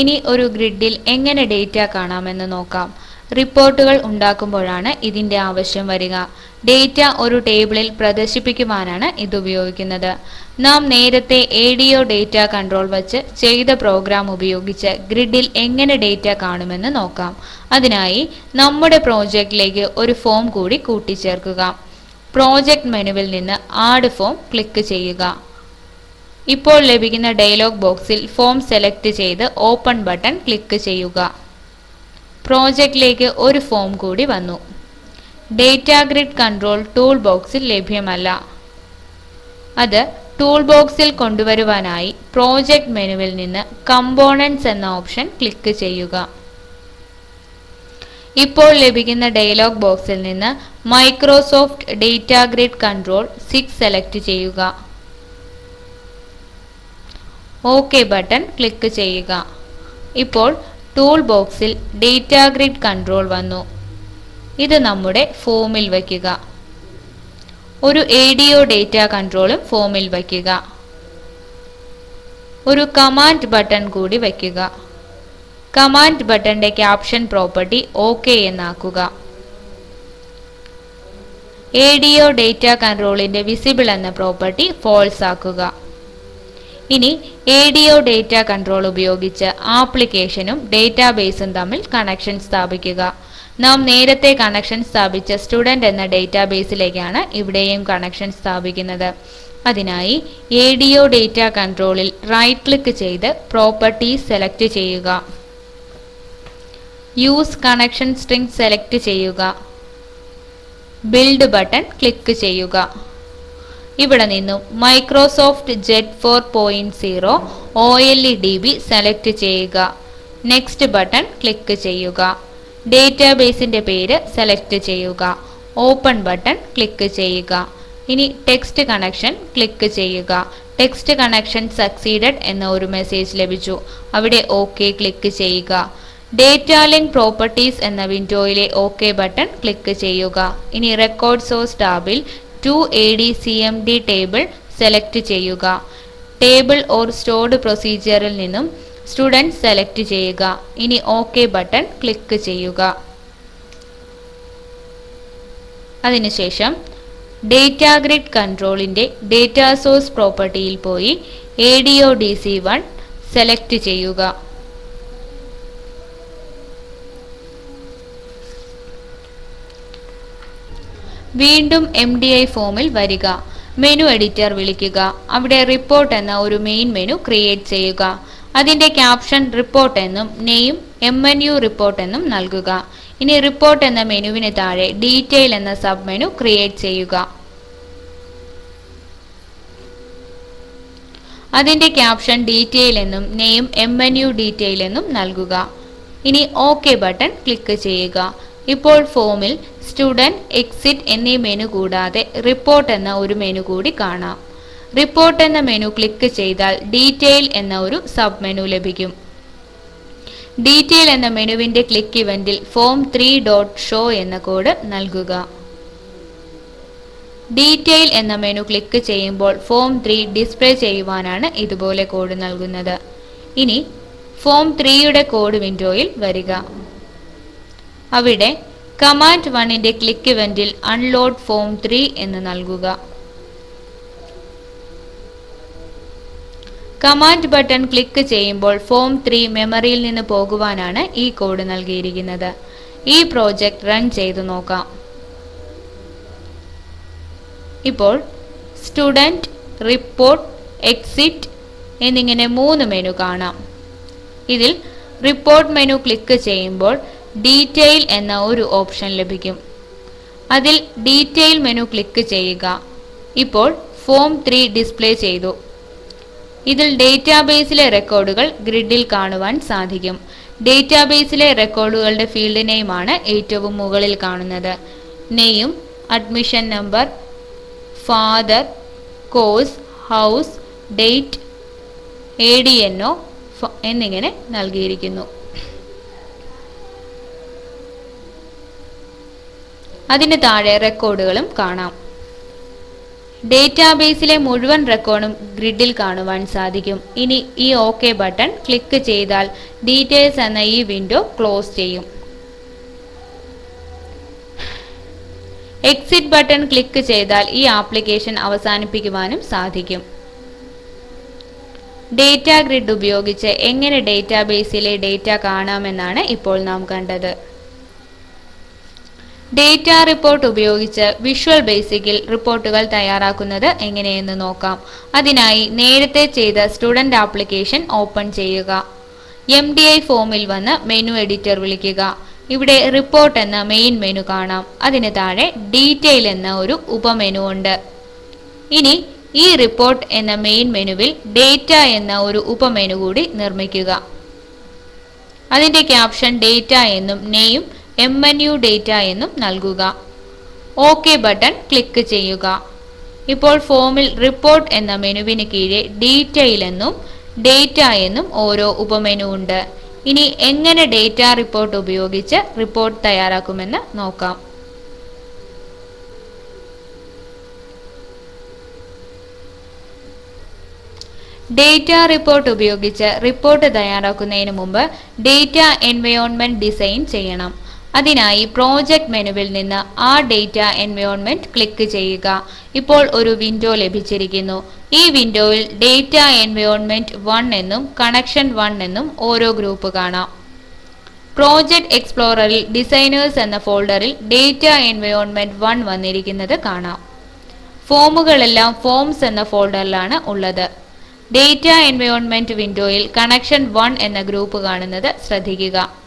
ഇനി ഒരു ഗ്രിഡിൽ എങ്ങനെ ഡേറ്റ കാണാമെന്ന് നോക്കാം. റിപ്പോർട്ടുകൾ ഉണ്ടാക്കുമ്പോഴാണ് ഇതിന്റെ ആവശ്യം വരിക. ഡേറ്റ ഒരു ടേബിളിൽ പ്രദർശിപ്പിക്കുവാനാണ് ഇത് ഉപയോഗിക്കുന്നത്. നാം നേരത്തെ A D O data control വച്ച് ചെയ്ത പ്രോഗ്രാം ഉപയോഗിച്ച് ഗ്രിഡിൽ എങ്ങനെ ഡേറ്റ കാണുമെന്ന് നോക്കാം. അതിനായി നമ്മുടെ പ്രോജക്റ്റിലേക്ക് ഒരു ഫോം കൂടി കൂട്ടിച്ചേർക്കുക. പ്രോജക്റ്റ് മെനുവിൽ നിന്ന് ആഡ് ഫോം ക്ലിക്ക് ചെയ്യുക. ഇപ്പോൾ ലഭിക്കുന്ന ഡയലോഗ് ബോക്സിൽ ഫോം സെലക്ട് ചെയ്ത് ഓപ്പൺ ബട്ടൺ ക്ലിക്ക് ചെയ്യുക. പ്രോജക്റ്റിലേക്ക് ഒരു ഫോം കൂടി വന്നു. ഡേറ്റ ഗ്രിഡ് കൺട്രോൾ ടൂൾ ബോക്സിൽ ലഭ്യമല്ല. അത് ടൂൾ ബോക്സിൽ കൊണ്ടുവരുവാനായി പ്രോജക്റ്റ് മെനുവിൽ നിന്ന് കമ്പോണൻസ് എന്ന ഓപ്ഷൻ ക്ലിക്ക് ചെയ്യുക. ഇപ്പോൾ ലഭിക്കുന്ന ഡയലോഗ് ബോക്സിൽ നിന്ന് Microsoft data grid control six select ചെയ്യുക. ഓക്കെ ബട്ടൺ ക്ലിക്ക് ചെയ്യുക. ഇപ്പോൾ ടൂൾ ബോക്സിൽ ഡേറ്റ ഗ്രിഡ് കൺട്രോൾ വന്നു. ഇത് നമ്മുടെ ഫോമിൽ വയ്ക്കുക. ഒരു എ ഡി ഒ ഡേറ്റ കൺട്രോളും ഫോമിൽ വയ്ക്കുക. ഒരു കമാൻഡ് ബട്ടൺ കൂടി വയ്ക്കുക. കമാൻഡ് ബട്ടന്റെ ക്യാപ്ഷൻ പ്രോപ്പർട്ടി ഓക്കെ എന്നാക്കുക. എ ഡി ഒ ഡേറ്റ കൺട്രോളിന്റെ വിസിബിൾ എന്ന പ്രോപ്പർട്ടി ഫോൾസ് ആക്കുക. ഇനി A D O data control ഉപയോഗിച്ച് ആപ്ലിക്കേഷനും ഡേറ്റാബേസും തമ്മിൽ കണക്ഷൻ സ്ഥാപിക്കുക. നാം നേരത്തെ കണക്ഷൻ സ്ഥാപിച്ച സ്റ്റുഡന്റ് എന്ന ഡേറ്റാബേസിലേക്കാണ് ഇവിടെയും കണക്ഷൻ സ്ഥാപിക്കുന്നത്. അതിനായി എ ഡി ഒ ഡേറ്റ കൺട്രോളിൽ റൈറ്റ് ക്ലിക്ക് ചെയ്ത് പ്രോപ്പർട്ടീസ് സെലക്ട് ചെയ്യുക. യൂസ് കണക്ഷൻ സ്ട്രിംഗ് സെലക്ട് ചെയ്യുക. ബിൽഡ് ബട്ടൺ ക്ലിക്ക് ചെയ്യുക. ഇവിടെ നിന്നും Microsoft Jet four point zero O L E D B select ചെയ്യുക. നെക്സ്റ്റ് ബട്ടൺ ക്ലിക്ക് ചെയ്യുക. ഡേറ്റാബേസിന്റെ പേര് സെലക്ട് ചെയ്യുക. ഓപ്പൺ ബട്ടൺ ക്ലിക്ക് ചെയ്യുക. ഇനി ടെക്സ്റ്റ് കണക്ഷൻ ക്ലിക്ക് ചെയ്യുക. ടെക്സ്റ്റ് കണക്ഷൻ സക്സീഡഡ് എന്ന ഒരു മെസ്സേജ് ലഭിച്ചു. അവിടെ ഓക്കെ ക്ലിക്ക് ചെയ്യുക. ഡേറ്റ ലിങ്ക് പ്രോപ്പർട്ടീസ് എന്ന വിൻഡോയിലെ ഓക്കെ ബട്ടൺ ക്ലിക്ക് ചെയ്യുക. ഇനി റെക്കോർഡ് സോഴ്സ് ടാബിൽ two A D C M D table select ചെയ്യുക. ടേബിൾ ഓർ സ്റ്റോർഡ് പ്രൊസീജിയറിൽ നിന്നും സ്റ്റുഡന്റ് സെലക്ട് ചെയ്യുക. ഇനി ഓക്കെ ബട്ടൺ ക്ലിക്ക് ചെയ്യുക. അതിനുശേഷം ഡേറ്റ ഗ്രിഡ് കൺട്രോളിന്റെ ഡേറ്റ സോഴ്സ് പ്രോപ്പർട്ടിയിൽ പോയി A D O D C one select ചെയ്യുക. വീണ്ടും എം ഡി ഐ ഫോമിൽ വരിക. മെനു എഡിറ്റർ വിളിക്കുക. അവിടെ റിപ്പോർട്ട് എന്ന ഒരു മെയിൻ മെനു ക്രിയേറ്റ് ചെയ്യുക. അതിന്റെ ക്യാപ്ഷൻ റിപ്പോർട്ട് എന്നും name M N U report എന്നും നൽകുക. ഇനി റിപ്പോർട്ട് എന്ന മെനുവിന് താഴെ ഡീറ്റെയിൽ എന്ന സബ് മെനു ക്രിയേറ്റ് ചെയ്യുക. അതിന്റെ ക്യാപ്ഷൻ ഡീറ്റെയിൽ എന്നും name M N U detail എന്നും നൽകുക. ഇനി ഓക്കെ ബട്ടൺ ക്ലിക്ക് ചെയ്യുക. ഇപ്പോൾ ഫോമിൽ സ്റ്റുഡന്റ് എക്സിറ്റ് എന്നീ മെനു കൂടാതെ റിപ്പോർട്ട് എന്ന ഒരു മെനു കൂടി കാണാം. റിപ്പോർട്ട് എന്ന മെനു ക്ലിക്ക് ചെയ്താൽ ഡീറ്റെയിൽ എന്ന ഒരു സബ് മെനു ലഭിക്കും. ഡീറ്റെയിൽ എന്ന മെനുവിന്റെ ക്ലിക്ക് ഇവന്റിൽ ഫോം ത്രീ ഡോട്ട് ഷോ എന്ന കോഡ് നൽകുക. ഡീറ്റെയിൽ എന്ന മെനു ക്ലിക്ക് ചെയ്യുമ്പോൾ ഫോം ത്രീ ഡിസ്പ്ലേ ചെയ്യുവാനാണ് ഇതുപോലെ കോഡ് നൽകുന്നത്. ഇനി ഫോം ത്രീയുടെ കോഡ് വിൻഡോയിൽ വരിക. അവിടെ കമാൻഡ് വണ്ണിന്റെ ക്ലിക്ക് ഇവന്റിൽ അൺലോഡ് ഫോം ത്രീ എന്ന് നൽകുക. കമാൻഡ് ബട്ടൺ ക്ലിക്ക് ചെയ്യുമ്പോൾ ഫോം ത്രീ മെമ്മറിയിൽ നിന്ന് പോകുവാനാണ് ഈ കോഡ് നൽകിയിരിക്കുന്നത്. ഈ പ്രോജക്റ്റ് റൺ ചെയ്തു നോക്കാം. ഇപ്പോൾ സ്റ്റുഡന്റ് റിപ്പോർട്ട് എക്സിറ്റ് എന്നിങ്ങനെ മൂന്ന് മെനു കാണാം. ഇതിൽ റിപ്പോർട്ട് മെനു ക്ലിക്ക് ചെയ്യുമ്പോൾ ഡീറ്റെയിൽ എന്ന ഒരു ഓപ്ഷൻ ലഭിക്കും. അതിൽ ഡീറ്റെയിൽ മെനു ക്ലിക്ക് ചെയ്യുക. ഇപ്പോൾ ഫോം ത്രീ ഡിസ്പ്ലേ ചെയ്തു. ഇതിൽ ഡേറ്റാബേസിലെ റെക്കോർഡുകൾ ഗ്രിഡിൽ കാണുവാൻ സാധിക്കും. ഡേറ്റാബേസിലെ റെക്കോർഡുകളുടെ ഫീൽഡ് നെയിമാണ് ഏറ്റവും മുകളിൽ കാണുന്നത്. Name admission number father course house date A D N O എന്നിങ്ങനെ നൽകിയിരിക്കുന്നു. അതിന് താഴെ റെക്കോർഡുകളും കാണാം. ഡേറ്റാബേസിലെ മുഴുവൻ റെക്കോർഡും ഗ്രിഡിൽ കാണുവാൻ സാധിക്കും. ഇനി ഈ ഓക്കെ ബട്ടൺ ക്ലിക്ക് ചെയ്താൽ ഡീറ്റെയിൽസ് എന്ന ഈ വിൻഡോ ക്ലോസ് ചെയ്യും. എക്സിറ്റ് ബട്ടൺ ക്ലിക്ക് ചെയ്താൽ ഈ ആപ്ലിക്കേഷൻ അവസാനിപ്പിക്കുവാനും സാധിക്കും. ഡേറ്റ ഗ്രിഡ് ഉപയോഗിച്ച് എങ്ങനെ ഡേറ്റാബേസിലെ ഡേറ്റ കാണാമെന്നാണ് ഇപ്പോൾ നാം കണ്ടത്. ഡേറ്റ റിപ്പോർട്ട് ഉപയോഗിച്ച് വിഷ്വൽ ബേസിക്കിൽ റിപ്പോർട്ടുകൾ തയ്യാറാക്കുന്നത് എങ്ങനെയെന്ന് നോക്കാം. അതിനായി നേരത്തെ ചെയ്ത സ്റ്റുഡന്റ് ആപ്ലിക്കേഷൻ ഓപ്പൺ ചെയ്യുക. എം ഡി ഐ ഫോമിൽ വന്ന് മെനു എഡിറ്റർ വിളിക്കുക. ഇവിടെ റിപ്പോർട്ട് എന്ന മെയിൻ മെനു കാണാം. അതിന് താഴെ ഡീറ്റെയിൽ എന്ന ഒരു ഉപമെനു ഉണ്ട്. ഇനി ഈ റിപ്പോർട്ട് എന്ന മെയിൻ മെനുവിൽ ഡേറ്റ എന്ന ഒരു ഉപമെനു കൂടി നിർമ്മിക്കുക. അതിന്റെ ക്യാപ്ഷൻ ഡേറ്റ എന്നും name M N U data എന്നും നൽകുക. ഓക്കെ ബട്ടൺ ക്ലിക്ക് ചെയ്യുക. ഇപ്പോൾ ഫോമിൽ റിപ്പോർട്ട് എന്ന മെനുവിന് കീഴെ ഡീറ്റെയിൽ എന്നും ഡേറ്റ എന്നും ഓരോ ഉപമെനു ഉണ്ട്. ഇനി എങ്ങനെ ഡേറ്റ റിപ്പോർട്ട് ഉപയോഗിച്ച് റിപ്പോർട്ട് തയ്യാറാക്കുമെന്ന് നോക്കാം. ഡേറ്റ റിപ്പോർട്ട് ഉപയോഗിച്ച് റിപ്പോർട്ട് തയ്യാറാക്കുന്നതിന് മുമ്പ് ഡേറ്റ എൻവയോൺമെന്റ് ഡിസൈൻ ചെയ്യണം. അതിനായി പ്രോജക്റ്റ് മെനുവിൽ നിന്ന് ആ ഡേറ്റ എൻവയോൺമെന്റ് ക്ലിക്ക് ചെയ്യുക. ഇപ്പോൾ ഒരു വിൻഡോ ലഭിച്ചിരിക്കുന്നു. ഈ വിൻഡോയിൽ ഡേറ്റ എൻവയോൺമെന്റ് വൺ എന്നും കണക്ഷൻ വൺ എന്നും ഓരോ ഗ്രൂപ്പ് കാണാം. പ്രോജക്റ്റ് എക്സ്പ്ലോററിൽ ഡിസൈനേഴ്സ് എന്ന ഫോൾഡറിൽ ഡേറ്റ എൻവയോൺമെന്റ് വൺ വന്നിരിക്കുന്നത് കാണാം. ഫോമുകളെല്ലാം ഫോംസ് എന്ന ഫോൾഡറിലാണ് ഉള്ളത്. ഡേറ്റ എൻവയോൺമെന്റ് വിൻഡോയിൽ കണക്ഷൻ വൺ എന്ന ഗ്രൂപ്പ് കാണുന്നത് ശ്രദ്ധിക്കുക.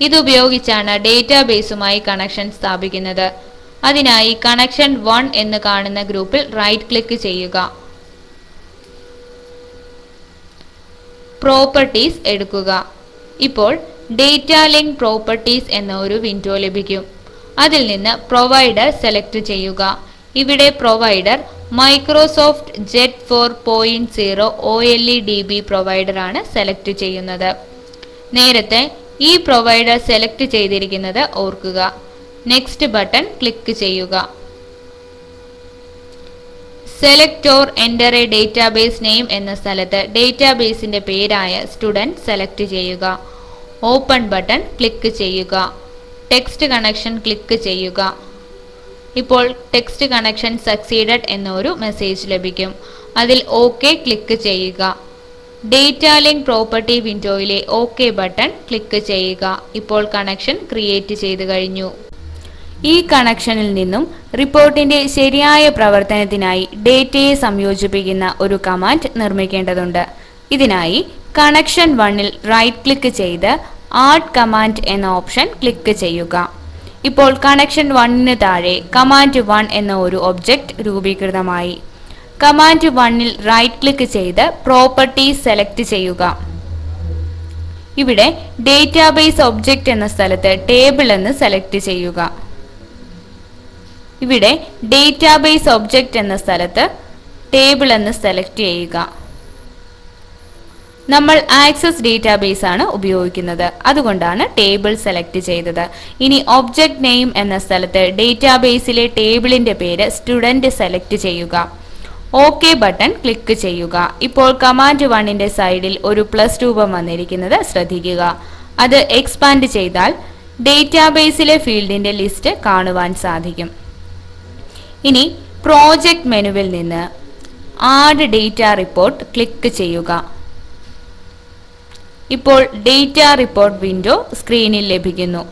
ഇതുപയോഗിച്ചാണ് ഡേറ്റാബേസുമായി കണക്ഷൻ സ്ഥാപിക്കുന്നത്. അതിനായി കണക്ഷൻ വൺ എന്ന് കാണുന്ന ഗ്രൂപ്പിൽ റൈറ്റ് ക്ലിക്ക് ചെയ്യുക. പ്രോപ്പർട്ടീസ് എടുക്കുക. ഇപ്പോൾ ഡേറ്റ ലിങ്ക് പ്രോപ്പർട്ടീസ് എന്ന ഒരു വിൻഡോ ലഭിക്കും. അതിൽ നിന്ന് പ്രൊവൈഡർ സെലക്ട് ചെയ്യുക. ഇവിടെ provider Microsoft Jet four point zero O L E D B provider ആണ് സെലക്ട് ചെയ്യുന്നത്. നേരത്തെ ഈ പ്രൊവൈഡർ സെലക്ട് ചെയ്തിരിക്കുന്നത് ഓർക്കുക. നെക്സ്റ്റ് ബട്ടൺ ക്ലിക്ക് ചെയ്യുക. Select or enter a database name എന്ന സ്ഥലത്ത് ഡേറ്റാബേസിന്റെ പേരായ സ്റ്റുഡന്റ് സെലക്ട് ചെയ്യുക. ഓപ്പൺ ബട്ടൺ ക്ലിക്ക് ചെയ്യുക. ടെക്സ്റ്റ് കണക്ഷൻ ക്ലിക്ക് ചെയ്യുക. ഇപ്പോൾ ടെക്സ്റ്റ് കണക്ഷൻ സക്സീഡഡ് എന്നൊരു മെസ്സേജ് ലഭിക്കും. അതിൽ ഓക്കെ ക്ലിക്ക് ചെയ്യുക. ഡേറ്റ ലിങ്ക് പ്രോപ്പർട്ടി വിൻഡോയിലെ ഓക്കെ ബട്ടൺ ക്ലിക്ക് ചെയ്യുക. ഇപ്പോൾ കണക്ഷൻ ക്രിയേറ്റ് ചെയ്തു കഴിഞ്ഞു. ഈ കണക്ഷനിൽ നിന്നും റിപ്പോർട്ടിന്റെ ശരിയായ പ്രവർത്തനത്തിനായി ഡേറ്റയെ സംയോജിപ്പിക്കുന്ന ഒരു കമാൻഡ് നിർമ്മിക്കേണ്ടതുണ്ട്. ഇതിനായി കണക്ഷൻ വണ്ണിൽ റൈറ്റ് ക്ലിക്ക് ചെയ്ത് ആഡ് കമാൻഡ് എന്ന ഓപ്ഷൻ ക്ലിക്ക് ചെയ്യുക. ഇപ്പോൾ കണക്ഷൻ വണ്ണിന് താഴെ കമാൻഡ് വൺ എന്ന ഒരു ഒബ്ജക്റ്റ് രൂപീകൃതമായി. കമാൻഡ് വണ്ണിൽ റൈറ്റ് ക്ലിക്ക് ചെയ്ത് പ്രോപ്പർട്ടീസ് സെലക്ട് ചെയ്യുക. ഇവിടെ ഡേറ്റാബേസ് ഒബ്ജക്റ്റ് എന്ന സ്ഥലത്ത് ടേബിൾ എന്ന് സെലക്ട് ചെയ്യുക. ഇവിടെ ഡേറ്റാബേസ് ഒബ്ജക്റ്റ് എന്ന സ്ഥലത്ത് ടേബിൾ എന്ന് സെലക്ട് ചെയ്യുക. നമ്മൾ ആക്സസ് ഡേറ്റാബേസ് ആണ് ഉപയോഗിക്കുന്നത്. അതുകൊണ്ടാണ് ടേബിൾ സെലക്ട് ചെയ്തത്. ഇനി ഒബ്ജക്റ്റ് നെയിം എന്ന സ്ഥലത്ത് ഡേറ്റാബേസിലെ ടേബിളിന്റെ പേര് സ്റ്റുഡന്റ് സെലക്ട് ചെയ്യുക. ഓക്കെ ബട്ടൺ ക്ലിക്ക് ചെയ്യുക. ഇപ്പോൾ കമാൻഡ് വണ്ണിന്റെ സൈഡിൽ ഒരു പ്ലസ് രൂപം വന്നിരിക്കുന്നത് ശ്രദ്ധിക്കുക. അത് എക്സ്പാൻഡ് ചെയ്താൽ ഡേറ്റാബേസിലെ ഫീൽഡിന്റെ ലിസ്റ്റ് കാണുവാൻ സാധിക്കും. ഇനി പ്രോജക്റ്റ് മെനുവിൽ നിന്ന് ആഡ് ഡേറ്റ റിപ്പോർട്ട് ക്ലിക്ക് ചെയ്യുക. ഇപ്പോൾ ഡേറ്റ റിപ്പോർട്ട് വിൻഡോ സ്ക്രീനിൽ ലഭിക്കുന്നു.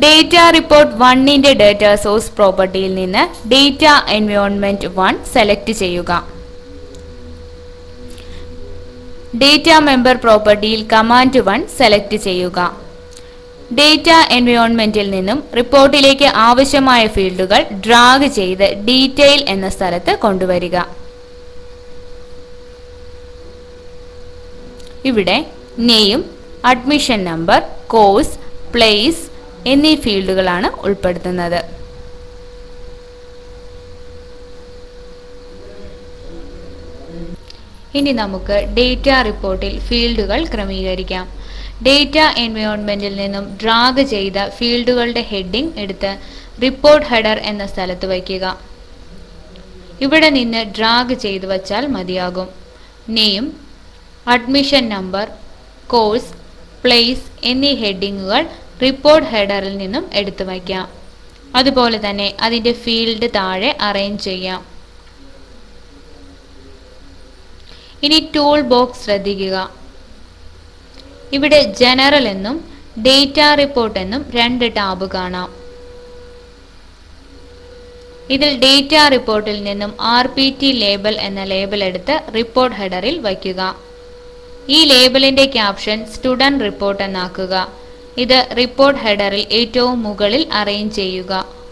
ഡേറ്റ റിപ്പോർട്ട് വണ്ണിന്റെ ഡേറ്റ സോഴ്സ് പ്രോപ്പർട്ടിയിൽ നിന്ന് ഡേറ്റ എൻവയോൺമെന്റ് വൺ സെലക്ട് ചെയ്യുക. ഡേറ്റ മെമ്പർ പ്രോപ്പർട്ടിയിൽ കമാൻഡ് വൺ സെലക്ട് ചെയ്യുക. ഡേറ്റ എൻവയോൺമെന്റിൽ നിന്നും റിപ്പോർട്ടിലേക്ക് ആവശ്യമായ ഫീൽഡുകൾ ഡ്രാഗ് ചെയ്ത് ഡീറ്റെയിൽ എന്ന സ്ഥലത്ത് കൊണ്ടുവരിക. ഇവിടെ name admission number course place എന്നീ ഫീൽഡുകളാണ് ഉൾപ്പെടുത്തുന്നത്. ഇനി നമുക്ക് ഡേറ്റ റിപ്പോർട്ടിൽ ഫീൽഡുകൾ ക്രമീകരിക്കാം. ഡേറ്റ എൻവയോൺമെന്റിൽ നിന്നും ഡ്രാഗ് ചെയ്ത ഫീൽഡുകളുടെ ഹെഡിംഗ് എടുത്ത് റിപ്പോർട്ട് ഹെഡർ എന്ന സ്ഥലത്ത് വയ്ക്കുക. ഇവിടെ നിന്ന് ഡ്രാഗ് ചെയ്തു വച്ചാൽ മതിയാകും. Name admission number course place എന്നീ ഹെഡിങ്ങുകൾ റിപ്പോർട്ട് ഹെഡറിൽ നിന്നും എടുത്തു വയ്ക്കാം. അതുപോലെ തന്നെ അതിന്റെ ഫീൽഡ് താഴെ അറേഞ്ച് ചെയ്യാം. ഇനി ടൂൾ ബോക്സ് ശ്രദ്ധിക്കുക. ഇവിടെ ജനറൽ എന്നും ഡേറ്റ റിപ്പോർട്ട് എന്നും രണ്ട് ടാബ് കാണാം. ഇതിൽ ഡേറ്റ റിപ്പോർട്ടിൽ നിന്നും ആർ പി ടി ലേബൽ എന്ന ലേബൽ എടുത്ത് റിപ്പോർട്ട് ഹെഡറിൽ വയ്ക്കുക. ഈ ലേബലിന്റെ ക്യാപ്ഷൻ സ്റ്റുഡന്റ് റിപ്പോർട്ട് എന്നാക്കുക. ഇത് റിപ്പോർട്ട് ഹെഡറിൽ ഏറ്റവും മുകളിൽ അറേഞ്ച് ചെയ്യുക.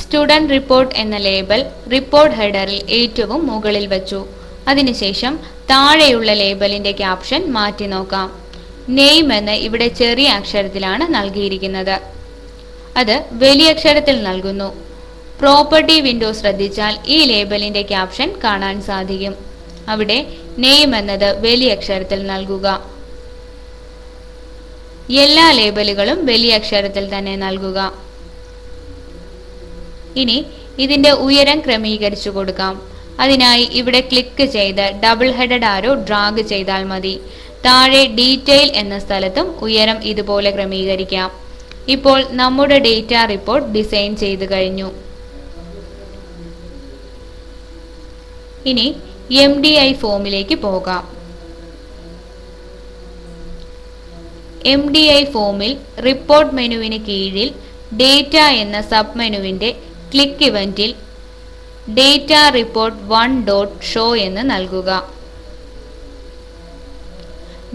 സ്റ്റുഡന്റ് റിപ്പോർട്ട് എന്ന ലേബൽ റിപ്പോർട്ട് ഹെഡറിൽ ഏറ്റവും മുകളിൽ വച്ചു. അതിനുശേഷം താഴെയുള്ള ലേബലിന്റെ ക്യാപ്ഷൻ മാറ്റി നോക്കാം. നെയിം എന്ന് ഇവിടെ ചെറിയ അക്ഷരത്തിലാണ് നൽകിയിരിക്കുന്നത്. അത് വലിയ അക്ഷരത്തിൽ നൽകുന്നു. പ്രോപ്പർട്ടി വിൻഡോ ശ്രദ്ധിച്ചാൽ ഈ ലേബലിന്റെ ക്യാപ്ഷൻ കാണാൻ സാധിക്കും. അവിടെ നെയ്മ് എന്നത് വലിയ അക്ഷരത്തിൽ നൽകുക. എല്ലാ ലേബലുകളും വലിയ അക്ഷരത്തിൽ തന്നെ നൽകുക. ഇനി ഇതിന്റെ ഉയരം ക്രമീകരിച്ചു കൊടുക്കാം. അതിനായി ഇവിടെ ക്ലിക്ക് ചെയ്ത് ഡബിൾ ഹെഡഡ് ആരോ ഡ്രാഗ് ചെയ്താൽ മതി. താഴെ ഡീറ്റെയിൽ എന്ന സ്ഥലത്തും ഉയരം ഇതുപോലെ ക്രമീകരിക്കാം. ഇപ്പോൾ നമ്മുടെ ഡേറ്റ റിപ്പോർട്ട് ഡിസൈൻ ചെയ്തു കഴിഞ്ഞു. ഇനി എം ഡി ഐ ഫോമിലേക്ക് പോകാം. എം ഡി ഐ ഫോമിൽ റിപ്പോർട്ട് മെനുവിന് കീഴിൽ ഡേറ്റ എന്ന സബ് മെനുവിന്റെ click ഇവന്റിൽ data report one dot show എന്ന് നൽകുക.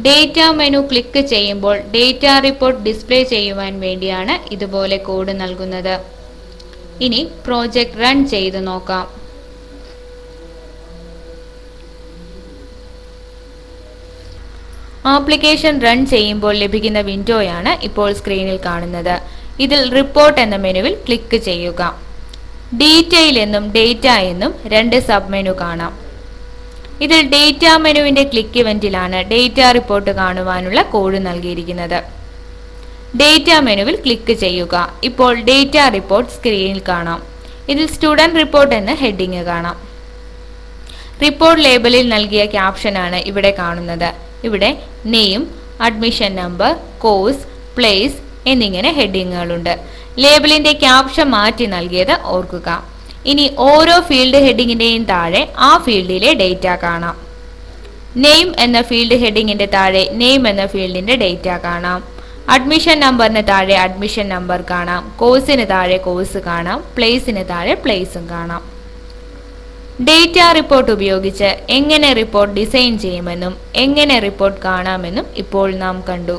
ഡേറ്റ മെനു ക്ലിക്ക് ചെയ്യുമ്പോൾ ഡേറ്റ റിപ്പോർട്ട് ഡിസ്പ്ലേ ചെയ്യുവാൻ വേണ്ടിയാണ് ഇതുപോലെ കോഡ് നൽകുന്നത്. ഇനി പ്രോജക്റ്റ് റൺ ചെയ്ത് നോക്കാം. ആപ്ലിക്കേഷൻ റൺ ചെയ്യുമ്പോൾ ലഭിക്കുന്ന വിൻഡോയാണ് ഇപ്പോൾ സ്ക്രീനിൽ കാണുന്നത്. ഇതിൽ റിപ്പോർട്ട് എന്ന മെനുവിൽ ക്ലിക്ക് ചെയ്യുക. ഡീറ്റെയിൽ എന്നും ഡേറ്റ എന്നും രണ്ട് സബ് മെനു കാണാം. ഇതിൽ ഡേറ്റ മെനുവിന്റെ ക്ലിക്ക് ഇവന്റിലാണ് ഡേറ്റ റിപ്പോർട്ട് കാണുവാനുള്ള കോഡ് നൽകിയിരിക്കുന്നത്. ഡേറ്റ മെനുവിൽ ക്ലിക്ക് ചെയ്യുക. ഇപ്പോൾ ഡേറ്റ റിപ്പോർട്ട് സ്ക്രീനിൽ കാണാം. ഇതിൽ സ്റ്റുഡന്റ് റിപ്പോർട്ട് എന്ന ഹെഡിങ് കാണാം. റിപ്പോർട്ട് ലേബലിൽ നൽകിയ ക്യാപ്ഷനാണ് ഇവിടെ കാണുന്നത്. ഇവിടെ name admission number course place എന്നിങ്ങനെ ഹെഡിങ്ങുകളുണ്ട് ലേബലിന്റെ ക്യാപ്ഷൻ മാറ്റി നൽകിയത് ഓർക്കുക. ഇനി ഓരോ ഫീൽഡ് ഹെഡിങ്ങിന്റെയും താഴെ ആ ഫീൽഡിലെ ഡേറ്റ കാണാം. നെയിം എന്ന ഫീൽഡ് ഹെഡിങ്ങിന്റെ താഴെ നെയിം എന്ന ഫീൽഡിന്റെ ഡേറ്റ കാണാം. അഡ്മിഷൻ നമ്പറിന് താഴെ അഡ്മിഷൻ നമ്പർ കാണാം. കോഴ്സിന് താഴെ കോഴ്സ് കാണാം. പ്ലേസിന് താഴെ പ്ലേസും കാണാം. ഡേറ്റ റിപ്പോർട്ട് ഉപയോഗിച്ച് എങ്ങനെ റിപ്പോർട്ട് ഡിസൈൻ ചെയ്യുമെന്നും എങ്ങനെ റിപ്പോർട്ട് കാണാമെന്നും ഇപ്പോൾ നാം കണ്ടു.